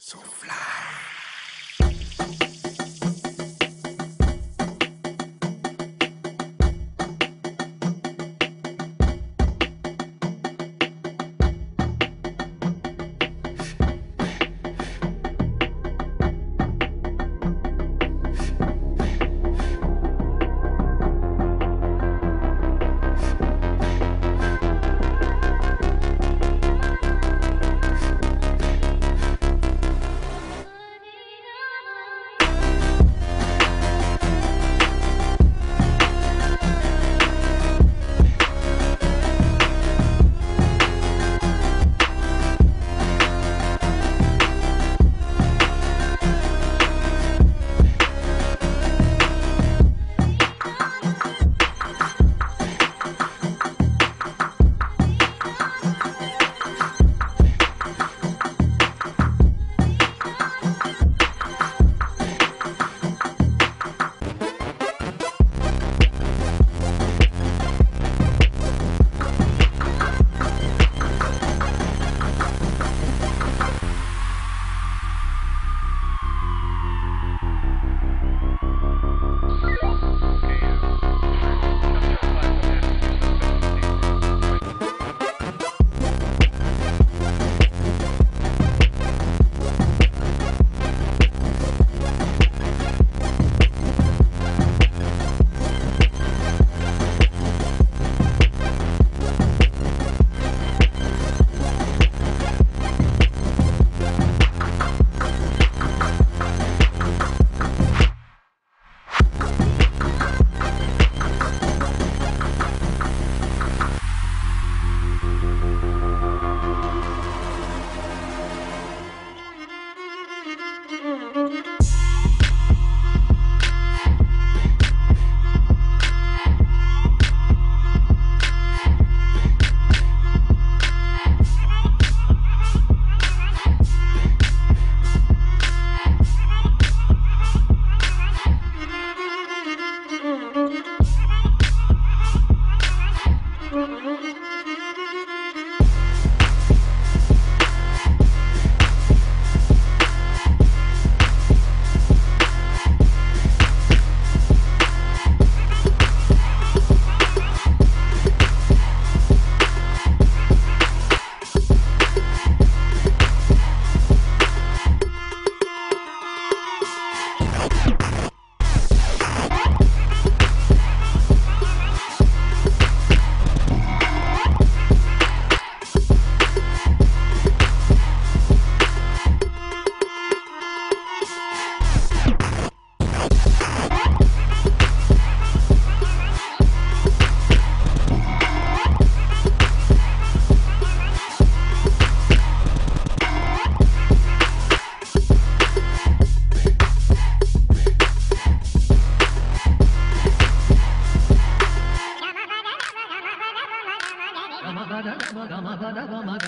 So fly. da da